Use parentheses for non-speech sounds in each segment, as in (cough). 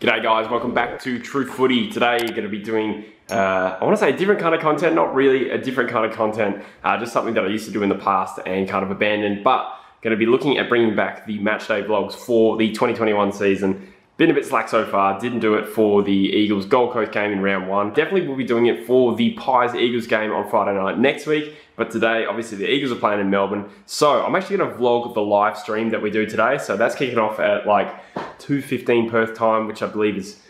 G'day guys, welcome back to True Footy. Today you're going to be doing, uh, I want to say a different kind of content, not really a different kind of content, uh, just something that I used to do in the past and kind of abandoned, but going to be looking at bringing back the matchday vlogs for the 2021 season. Been a bit slack so far, didn't do it for the Eagles Gold Coast game in round one. Definitely will be doing it for the Pies Eagles game on Friday night next week. But today, obviously the Eagles are playing in Melbourne. So I'm actually gonna vlog the live stream that we do today. So that's kicking off at like 2.15 Perth time, which I believe is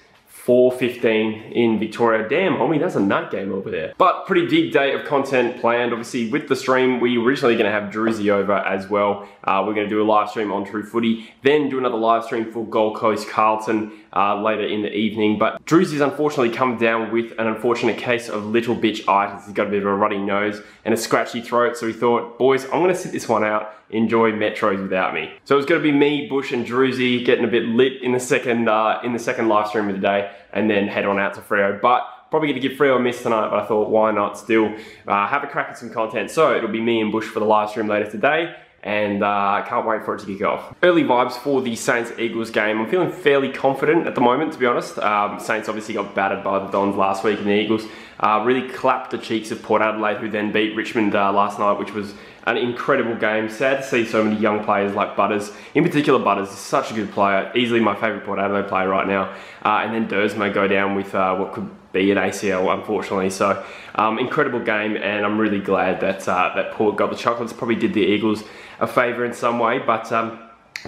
4.15 in Victoria. Damn, homie, that's a nut game over there. But pretty big day of content planned. Obviously, with the stream, we originally going to have Drewzy over as well. Uh, we're going to do a live stream on True Footy, then do another live stream for Gold Coast Carlton uh, later in the evening. But Drewzy's unfortunately come down with an unfortunate case of little bitch itis. He's got a bit of a runny nose and a scratchy throat. So he thought, boys, I'm going to sit this one out enjoy metros without me. So it's going to be me, Bush, and Drewzy getting a bit lit in the second uh, in the second live stream of the day, and then head on out to Freo. But probably going to give Freo a miss tonight, but I thought why not still uh, have a crack at some content. So it'll be me and Bush for the live stream later today and I uh, can't wait for it to kick off. Early vibes for the Saints-Eagles game. I'm feeling fairly confident at the moment, to be honest. Um, Saints obviously got battered by the Dons last week, and the Eagles uh, really clapped the cheeks of Port Adelaide, who then beat Richmond uh, last night, which was an incredible game. Sad to see so many young players like Butters. In particular, Butters is such a good player. Easily my favourite Port Adelaide player right now. Uh, and then Duursma go down with uh, what could be an ACL, unfortunately. So, um, incredible game, and I'm really glad that uh, that Port got the chocolates. Probably did the Eagles a favour in some way, but. Um,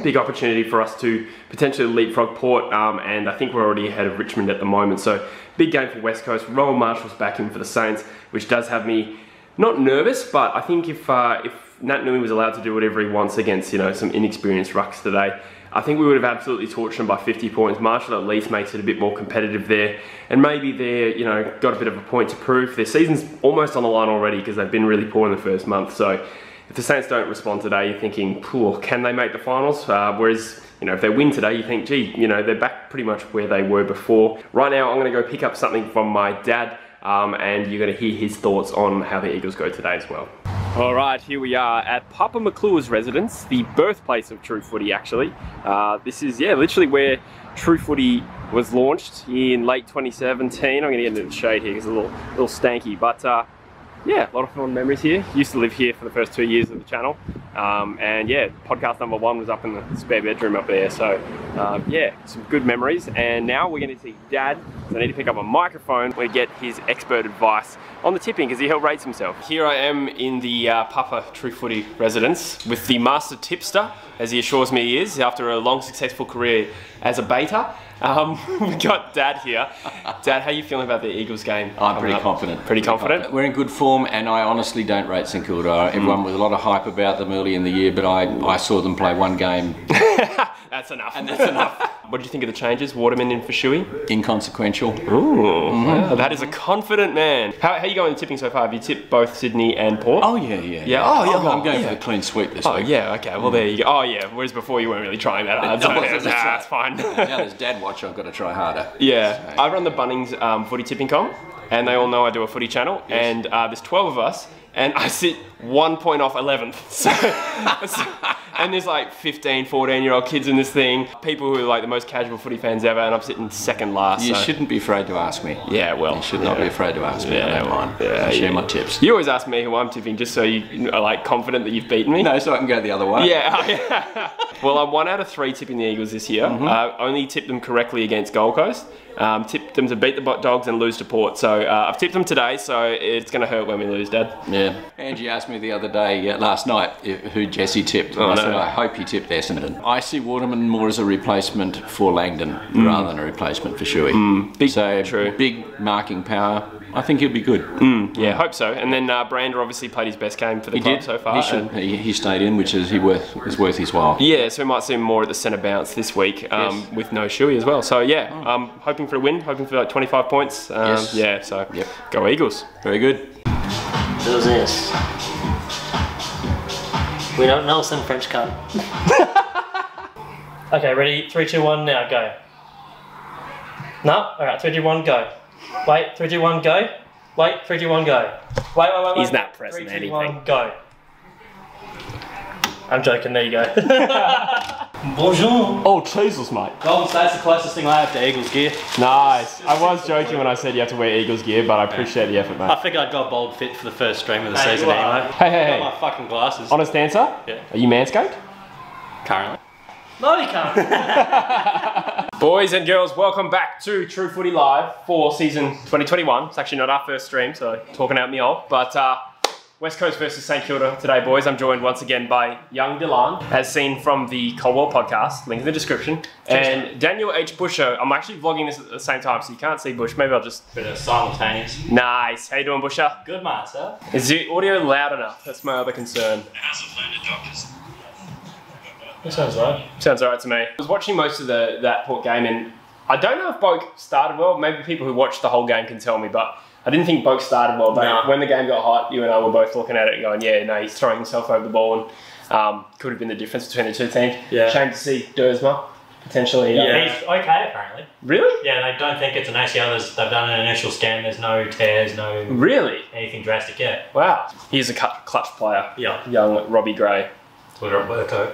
big opportunity for us to potentially leapfrog Port, um, and I think we're already ahead of Richmond at the moment. So, big game for West Coast. Rowan Marshall's back in for the Saints, which does have me not nervous, but I think if uh, if Naitanui was allowed to do whatever he wants against you know some inexperienced rucks today, I think we would have absolutely torched them by 50 points. Marshall at least makes it a bit more competitive there, and maybe they're you know got a bit of a point to prove. Their season's almost on the line already because they've been really poor in the first month. So if the Saints don't respond today, you're thinking, poor, can they make the finals? Uh, whereas you know, if they win today, you think, gee, you know, they're back pretty much where they were before. Right now, I'm going to go pick up something from my dad um, and you're going to hear his thoughts on how the Eagles go today as well. All right, here we are at Papa McClure's residence, the birthplace of True Footy actually. Uh, this is, yeah, literally where True Footy was launched in late 2017. I'm gonna get into the shade here because it's a little, little stanky, but uh, yeah, a lot of fond memories here. Used to live here for the first two years of the channel. Um, and yeah, podcast number one was up in the spare bedroom up there. So um, yeah, some good memories. And now we're going to see Dad. So I need to pick up a microphone. We get his expert advice on the tipping because he helped rates himself. Here I am in the uh, Papa True Footy residence with the master tipster, as he assures me he is, after a long successful career as a baiter. Um, (laughs) we got Dad here. Dad, how are you feeling about the Eagles game? I'm pretty confident. Pretty, pretty confident? confident? We're in good form, and I honestly don't rate St Kilda. Everyone mm. was a lot of hype about them early in the year, but I, I saw them play one game. (laughs) that's enough. And that's enough. (laughs) What did you think of the changes? Waterman in for Shuey? Inconsequential. Ooh, mm -hmm. wow, that is a confident man. How, how are you going tipping so far? Have you tipped both Sydney and Port? Oh, yeah, yeah. Yeah, oh, yeah. I'm, going yeah. for the clean sweep this oh, week. Oh, yeah, okay. Well, there you go. Oh, yeah. Whereas before you weren't really trying that hard. (laughs) So no, that's, nah, that's fine. now (laughs) there's dad watch, I've got to try harder. Yeah. So. I run the Bunnings um, footy tipping com, and they all know I do a footy channel, yes. and uh, there's 12 of us, and I sit one point off 11th. (laughs) So, and there's like 15, 14 year old kids in this thing, people who are like the most casual footy fans ever, and I'm sitting second last. You so. shouldn't be afraid to ask me. Yeah, well. You should yeah. not be afraid to ask me. Yeah, I don't mind. Yeah, share yeah. my tips. You always ask me who I'm tipping just so you are like confident that you've beaten me. No, so I can go the other way. Yeah. (laughs) well, I'm one out of three tipping the Eagles this year. Mm -hmm. uh, only tipped them correctly against Gold Coast. Um, tipped them to beat the Dogs and lose to Port. So uh, I've tipped them today, so it's going to hurt when we lose, Dad. Yeah. Angie asked me the other day, uh, last night, who Jesse tipped. Oh, I no. said, I hope he tipped Essendon. I see Waterman more as a replacement for Langdon mm. rather than a replacement for Shuey. Mm. Big, so true. big marking power. I think he'll be good. Mm, yeah, hope so. And then uh, Brander obviously played his best game for the he club did. so far. He, should, he, he, stayed in, which is he worth is worth his while. Yeah, so we might see him more at the centre bounce this week um, yes. with no Shuey as well. So yeah, oh. um, hoping for a win, hoping for like 25 points. Um, yes. Yeah, so yep. go Eagles. Very good. Who's this? We don't know some French cunt. (laughs) okay, ready? Three, two, one, now go. No? Alright, three, two, one, go. Wait, three, two, one, go. Wait, three, two, one, go. Wait, wait, wait, wait. He's not pressing three, two, anything. One, go. I'm joking, there you go. (laughs) Bonjour. Oh, Jesus, mate. Golden State's the closest thing I have to Eagles gear. Nice. I was joking when I said you have to wear Eagles gear, but I appreciate the effort, mate. I figured I'd go bold fit for the first stream of the Hey, season you are. anyway. Hey, hey, Got hey. my fucking glasses. Honest answer? Yeah. Are you manscaped? Currently. No, you can't. Boys and girls, welcome back to True Footy Live for season 2021. It's actually not our first stream, so talking out in the old. But uh, West Coast versus St Kilda today, boys. I'm joined once again by Young Delan, as seen from the Coulworld podcast, link in the description, and Daniel H. Busher. I'm actually vlogging this at the same time, so you can't see Bush. Maybe I'll just. Bit of simultaneous. Nice. How you doing, Busher? Good, mate, sir. Is the audio loud enough? That's my other concern. That sounds right. Sounds alright to me. I was watching most of the that Port game, and I don't know if Boak started well. Maybe people who watched the whole game can tell me, but I didn't think Boak started well. But No. when the game got hot, you and I were both looking at it and going, "Yeah, no, he's throwing himself over the ball, and um, could have been the difference between the two teams." Yeah. Shame to see Duursma potentially. uh, Yeah. He's okay apparently. Really? Yeah, they don't think it's an ACL. There's, they've done an initial scan. There's no tears, no Really? anything drastic yet. Wow. He's a clutch player. Yeah. Young Robbie Gray. Twitter Roberto.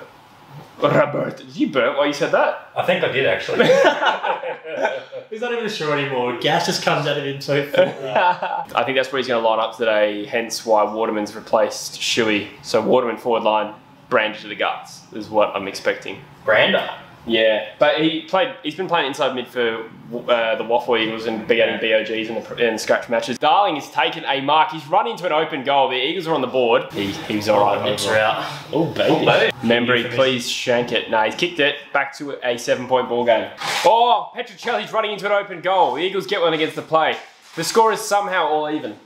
Robert, did you burp while you said that? I think I did actually. (laughs) He's not even sure anymore. Gas just comes out of him so (laughs) I think that's where he's going to line up today, hence why Waterman's replaced Shuey. So Waterman forward line, Brander to the guts, is what I'm expecting. Brander. Yeah, but he played. He's been playing inside mid for uh, the WAFL Eagles and BOGs in the in scratch matches. Darling has taken a mark. He's run into an open goal. The Eagles are on the board. He, he was all right. Nips are out. Oh baby. Oh, baby. Membrey, please shank it. No, he's kicked it back to a seven-point ball game. Oh, Petruccelle's running into an open goal. The Eagles get one against the play. The score is somehow all even.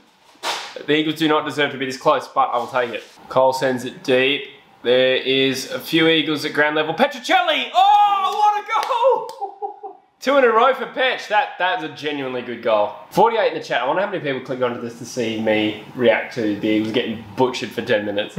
The Eagles do not deserve to be this close, but I will take it. Cole sends it deep. There is a few Eagles at ground level. Petruccelle! Oh, what a goal! Two in a row for Petch. That that's a genuinely good goal. 48 in the chat. I wonder how many people clicked onto this to see me react to the Eagles getting butchered for 10 minutes.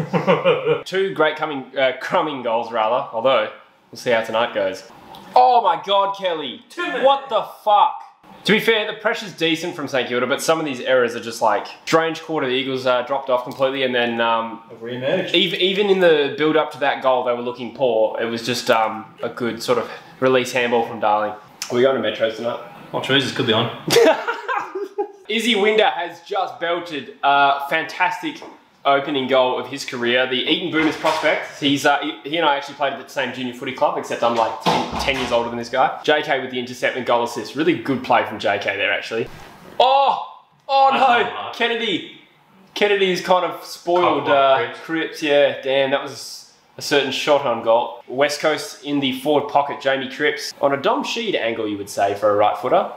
(laughs) Two great coming uh, crumbing goals rather. Although we'll see how tonight goes. Oh my God, Kelly! What the fuck? To be fair, the pressure's decent from St Kilda, but some of these errors are just like strange quarter. The Eagles uh, dropped off completely, and then um, Re-emerged. even even in the build up to that goal, they were looking poor. It was just um, a good sort of release handball from Darling. Are we going to Metros tonight? Well, choices could be on. (laughs) Izzy Winder has just belted a fantastic opening goal of his career. The Eaton Boomers prospect. He's uh, he, and I actually played at the same junior footy club, except I'm like 10, 10 years older than this guy. JK with the intercept and goal assist. Really good play from JK there, actually. Oh, oh no. Kennedy. Kennedy is kind of spoiled. Uh. Cripps, yeah, damn, that was a certain shot on goal. West Coast in the forward pocket, Jamie Cripps on a Dom Sheed angle, you would say, for a right footer.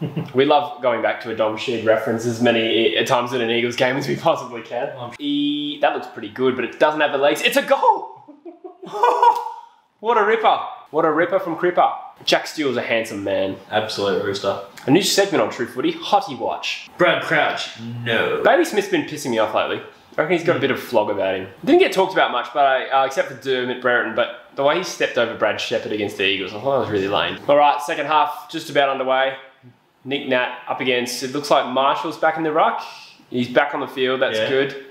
(laughs) we love going back to a Dom Sheed reference as many uh, times in an Eagles game as we possibly can. He, that looks pretty good, but it doesn't have the legs. It's a goal! (laughs) what a ripper! What a ripper from Cripper. Jack Steele's a handsome man. Absolute rooster. A new segment on True Footy, Hottie Watch. Brad Crouch. No. Bailey Smith's been pissing me off lately. I reckon he's got a bit of flog about him. Didn't get talked about much, but I, uh, except for Dermott Brereton, but the way he stepped over Brad Sheppard against the Eagles, I thought that was really lame. All right, second half just about underway. Nick Nat up against, it looks like Marshall's back in the ruck. He's back on the field, that's Yeah. good.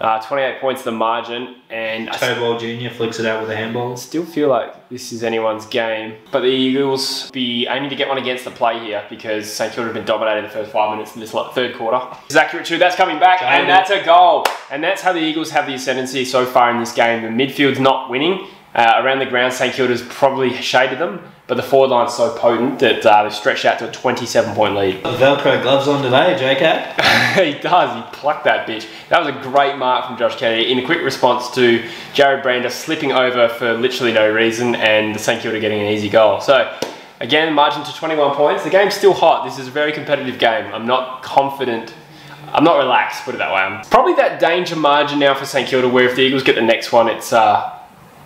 Uh, 28 points the margin, and Tobol Jr. flicks it out with a handball. still feel like this is anyone's game. But the Eagles be aiming to get one against the play here because St Kilda have been dominating the first five minutes in this third quarter. It's accurate too. That's coming back, and that's a goal. And that's how the Eagles have the ascendancy so far in this game. The midfield's not winning. Uh, around the ground, St Kilda's probably shaded them, but the forward line's so potent that uh, they've stretched out to a 27 point lead. Velcro gloves on today, JK. (laughs) he does. He plucked that bitch. That was a great mark from Josh Kennedy in a quick response to Jared Brander slipping over for literally no reason and the St Kilda getting an easy goal. So, again, margin to 21 points. The game's still hot. This is a very competitive game. I'm not confident. I'm not relaxed, put it that way. I'm probably that danger margin now for St Kilda where if the Eagles get the next one, it's uh,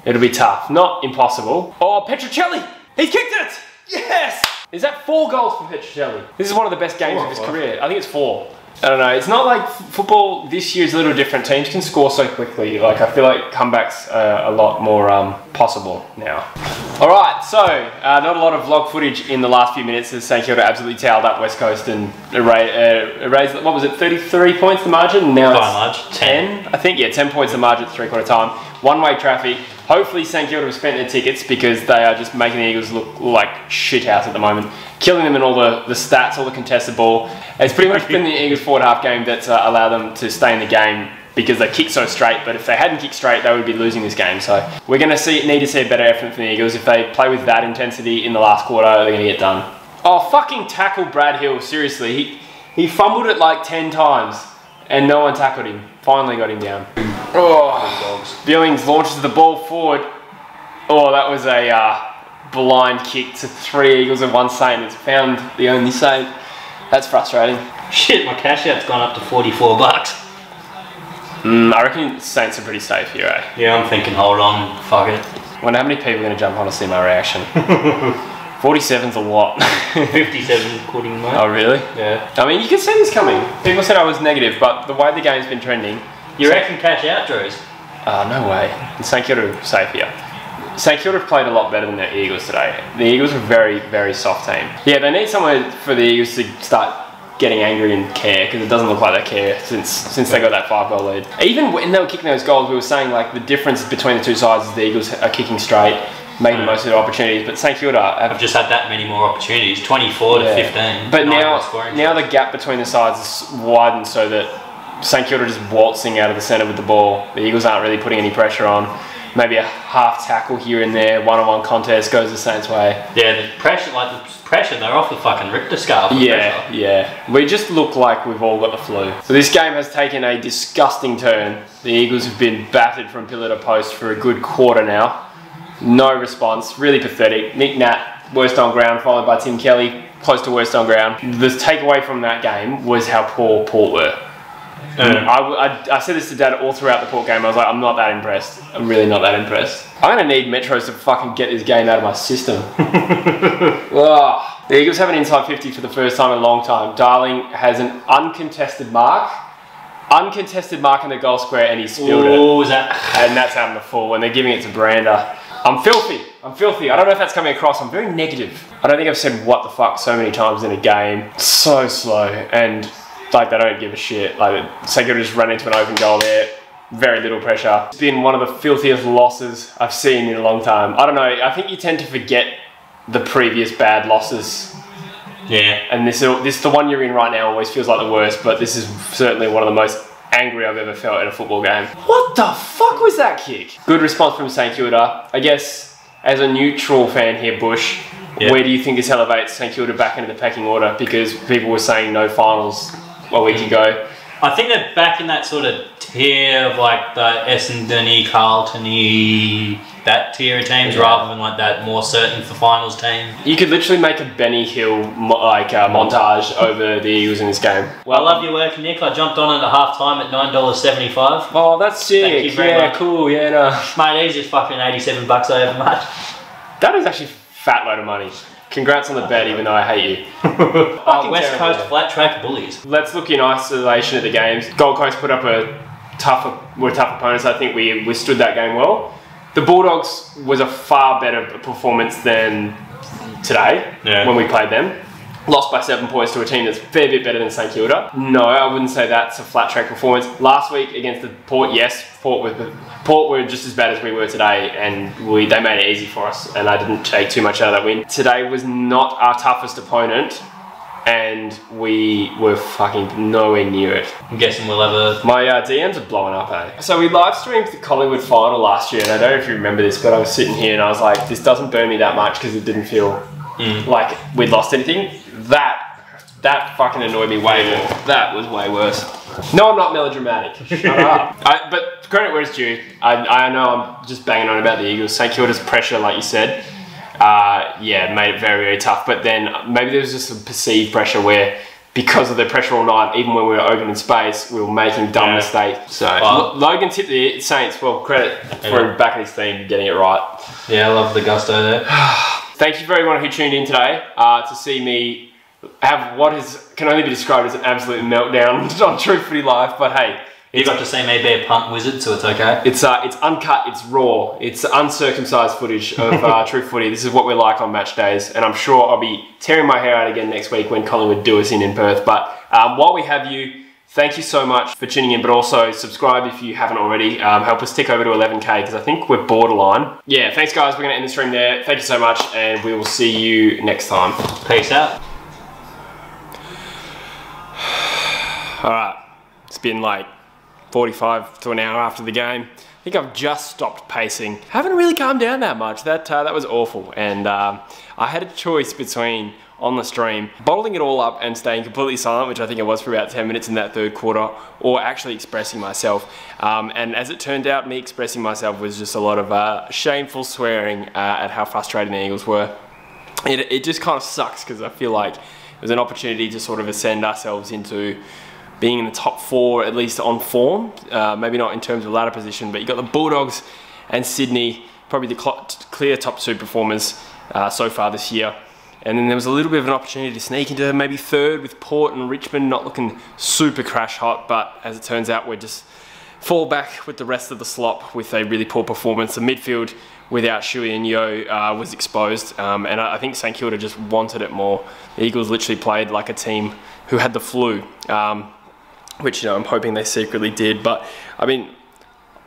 it'll be tough. Not impossible. Oh, Petruccelle! He's kicked it! Yes! Is that four goals for Petruccelle? This is one of the best games Four of his or career. I think it's four. I don't know. It's not like football this year is a little different. Teams can score so quickly. Like I feel like comebacks are a lot more um, possible now. All right, so uh, not a lot of vlog footage in the last few minutes as St Kilda absolutely towed up West Coast and erased, uh, erased what was it, 33 points the margin? Now By it's and large, 10. I think yeah, 10 points the margin at three quarter time. One way traffic. Hopefully St Kilda have spent their tickets because they are just making the Eagles look like shit house at the moment. Killing them in all the, the stats, all the contested ball. It's pretty much been the (laughs) Eagles forward half game that's uh, allowed them to stay in the game because they kick so straight. But if they hadn't kicked straight, they would be losing this game. So we're going to see need to see a better effort from the Eagles. If they play with that intensity in the last quarter, they're going to get done. Oh, fucking tackle Brad Hill. Seriously. He, he fumbled it like 10 times and no one tackled him. Finally got him down. Oh, Billings launches the ball forward. Oh, that was a uh, blind kick to three Eagles and one Saint. It's found the only Saint. That's frustrating. Shit, my cash out's gone up to 44 bucks. Mm, I reckon Saints are pretty safe here, eh? Yeah, I'm thinking, hold on, fuck it. Wonder how many people are going to jump on to see my reaction. (laughs) 47's a lot. (laughs) 57 according to mine. oh, really? Yeah. I mean, you can see this coming. People said I was negative, but the way the game's been trending, You reckon cash out, Drews? uh, no way. St Kilda safe here. St Kilda have played a lot better than the Eagles today. The Eagles are a very, very soft team. Yeah, they need somewhere for the Eagles to start getting angry and care because it doesn't look like they care since since they got that five goal lead. Even when they were kicking those goals, we were saying like the difference between the two sides is the Eagles are kicking straight, making the most of the opportunities, but St Kilda have I've just had that many more opportunities 24 to 15. But now, now the gap between the sides is widened so that St Kilda just waltzing out of the centre with the ball. The Eagles aren't really putting any pressure on. Maybe a half tackle here and there, one-on-one contest goes the Saints' way. Yeah, the pressure, like the pressure, they're off the fucking Richter scale. Yeah, pressure. yeah. We just look like we've all got the flu. So this game has taken a disgusting turn. The Eagles have been battered from pillar to post for a good quarter now. No response. Really pathetic. Nick Nat, worst on ground, followed by Tim Kelly, close to worst on ground. The takeaway from that game was how poor Port were. Um, I, I, I said this to Dad all throughout the Port game. I was like, I'm not that impressed. I'm really not that impressed. I'm going to need Metros to fucking get this game out of my system. (laughs) Ugh. The Eagles have an inside 50 for the first time in a long time. Darling has an uncontested mark. Uncontested mark in the goal square and he spilled it. Ooh, was that? And that's out in the full and they're giving it to Brander. I'm filthy. I'm filthy. I don't know if that's coming across. I'm very negative. I don't think I've said what the fuck so many times in a game. So slow and like they don't give a shit. Like Seger just ran into an open goal there. Very little pressure. It's been one of the filthiest losses I've seen in a long time. I don't know. I think you tend to forget the previous bad losses Yeah. and this this the one you're in right now always feels like the worst, but this is certainly one of the most angry I've ever felt in a football game. What the fuck was that kick? Good response from St Kilda. I guess as a neutral fan here, Bush, Yeah. where do you think this elevates St Kilda back into the pecking order? Because people were saying no finals a week mm. ago. I think they're back in that sort of tier of like the Essendon, Carlton, that tier of teams, Yeah. rather than like that more certain for finals team. You could literally make a Benny Hill mo- like uh, montage (laughs) over the Eagles in this game. Well, I love your work, Nick. I jumped on at half time at nine dollars seventy five. Oh, that's sick. Thank you very yeah, much. cool. Yeah, no. Mate, he's just fucking eighty seven bucks over much. That is actually a fat load of money. Congrats on the bet, even though I hate you. (laughs) Uh, West. Coast flat track bullies. Let's look in isolation at the games. Gold Coast put up a tough, were tough opponents. I think we withstood that game well. The Bulldogs was a far better performance than today Yeah. when we played them. Lost by seven points to a team that's a fair bit better than St Kilda. No, I wouldn't say that's a flat track performance. Last week against the Port, yes, Port were Port were just as bad as we were today, and we they made it easy for us, and I didn't take too much out of that win. Today was not our toughest opponent, and we were fucking nowhere near it. I'm guessing we'll have a My uh, DMs are blowing up, eh? So we live streamed the Collingwood final last year, and I don't know if you remember this, but I was sitting here and I was like, this doesn't burn me that much because it didn't feel like we'd lost anything. That that fucking annoyed me way more. That was way worse. No, I'm not melodramatic. (laughs) Shut up. I, but credit where it's due. I, I know I'm just banging on about the Eagles. St Kilda's pressure, like you said, uh, yeah, made it very, very tough. But then maybe there was just some perceived pressure where because of the pressure all night, even when we were open in space, we were making dumb Yeah. mistakes. So Well- Lo- Logan tipped the Saints. Well, credit for Yeah. back in his team getting it right. yeah. I love the gusto there. (sighs) Thank you for everyone who tuned in today uh, to see me have what is can only be described as an absolute meltdown (laughs) on True Footy Live. But hey, You got to see me be a punt wizard, so it's okay. it's uh, it's uncut, it's raw, it's uncircumcised footage of uh, (laughs) True Footy. This is what we're like on match days, and I'm sure I'll be tearing my hair out again next week when Collingwood do us in in Perth. But um, while we have you, Thank you so much for tuning in, but also subscribe if you haven't already. Um, help us tick over to 11k because I think we're borderline. Yeah, thanks guys. We're going to end the stream there. Thank you so much, and we will see you next time. Peace out. (sighs) All right, it's been like 45 to an hour after the game. I think I've just stopped pacing. Haven't really calmed down that much. That uh, that was awful, and um, I had a choice between on the stream, bottling it all up and staying completely silent, which I think it was for about 10 minutes in that third quarter, or actually expressing myself. Um, and as it turned out, me expressing myself was just a lot of uh, shameful swearing uh, at how frustrated the Eagles were. It, it just kind of sucks because I feel like it was an opportunity to sort of ascend ourselves into being in the top four, at least on form. Uh, maybe not in terms of ladder position, but you've got the Bulldogs and Sydney, probably the clear top two performers uh, so far this year. And then there was a little bit of an opportunity to sneak into maybe third with Port and Richmond not looking super crash hot, but as it turns out, we're just fall back with the rest of the slop with a really poor performance. The midfield without Shuey and Yeo uh, was exposed, um, and I, think St Kilda just wanted it more. The Eagles literally played like a team who had the flu, um, which you know I'm hoping they secretly did. But I mean,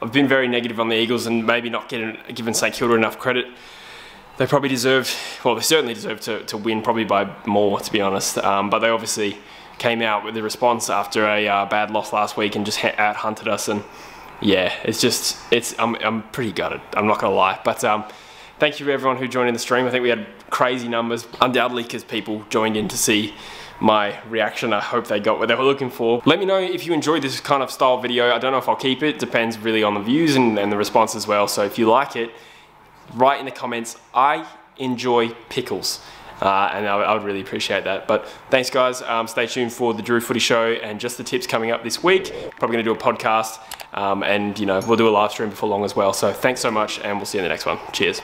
I've been very negative on the Eagles and maybe not getting, given St Kilda enough credit they probably deserved, well, they certainly deserved to, to win, probably by more, to be honest. Um, but they obviously came out with the response after a uh, bad loss last week and just out hunted us. And yeah, it's just, it's I'm, I'm pretty gutted. I'm not going to lie. But um, thank you to everyone who joined in the stream. I think we had crazy numbers, undoubtedly because people joined in to see my reaction. I hope they got what they were looking for. Let me know if you enjoyed this kind of style video. I don't know if I'll keep it. Depends really on the views and, and the response as well. So if you like it, write in the comments, I enjoy pickles. Uh, and I, I, would really appreciate that. But thanks, guys. Um, stay tuned for the True Footy Show and just the tips coming up this week. Probably going to do a podcast, um, and you know we'll do a live stream before long as well. So thanks so much, and we'll see you in the next one. Cheers.